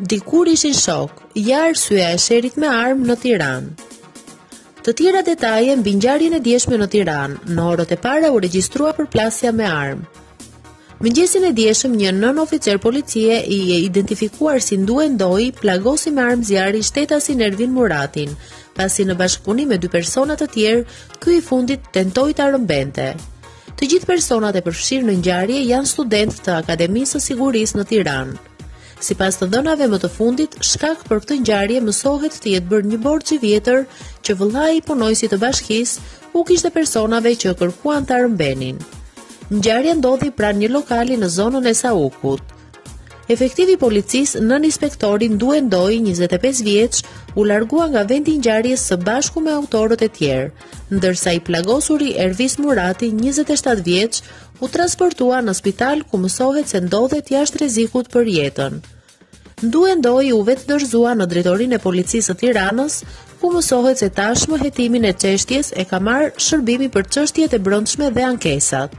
Dikur ishin shokë, ja arsyeja e sherrit me armë në Tiranë. Të tjera detaje mbi ngjarjen e djeshme në Tiranë. Në orët e para, u regjistrua përplasja me armë. Mëngjesin e djeshëm një nënoficer policie i identifikuar si Ndue Ndoj plagosi me armë zjarri shtetasin Ervin Muratin, pasi në bashkëpunim me dy persona të tjerë, ky i fundit tentoi ta rrëmbente. Të gjithë personat e përfshirë në ngjarje janë studentë të Akademisë së Sigurisë në Tiranë. Sipas të dhënave më të fundit, shkak për këtë ngjarje mësohet të jetë bërë një borxh i vjetër që vëllai i punonjësit të bashkisë u kishte personave që kërkuan ta rrëmbenin. Ngjarja ndodhi pranë një lokali në zonën e Saukut. Efektivi i policisë nëninspektori Ndue Ndoj, 25 vjeç, u largua nga vendi i ngjarjes së bashku me autorët e tjerë, ndërsa i plagosuri Ervis Murati, 27 vjeç, u transportua në spital ku mësohet se ndodhet jashtë rrezikut për jetën. Ndue Ndoj u vetëdorëzua në drejtorinë e policisë së Tiranës, ku mësohet se tashmë hetimin e çështjes e ka marrë shërbimi për çështjet e brendshme dhe ankesat.